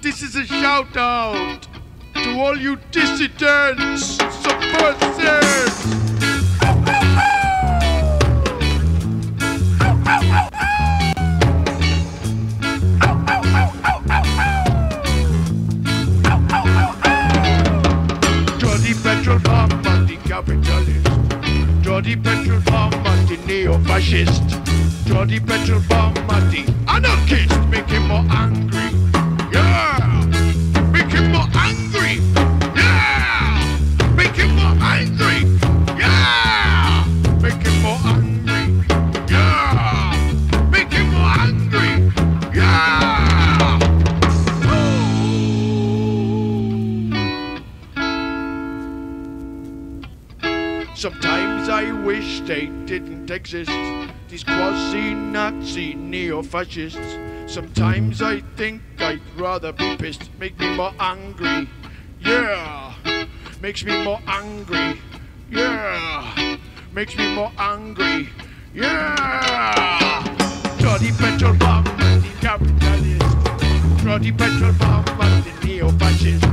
This is a shout out to all you dissidents, subversives. Petrol bomb, anti-capitalist. Jolly petrol bomb, anti-neo-fascist. Jolly petrol bomb, anti-anarchist. Make him Sometimes I wish they didn't exist, these quasi-Nazi neo-fascists. Sometimes I think I'd rather be pissed, make me more angry. Yeah, makes me more angry. Yeah, makes me more angry. Yeah, Jolly petrol bomb, anti-capitalist. Jolly petrol bomb, anti-neo-fascist.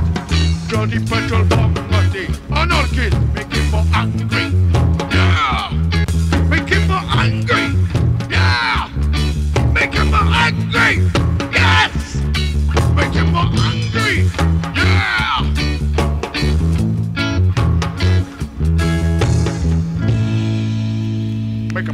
Jolly petrol bomb, anti-anarchist. Make him more angry. Yeah, make him more angry. Yeah, make him more angry. Yes, make him more angry. Yeah. Make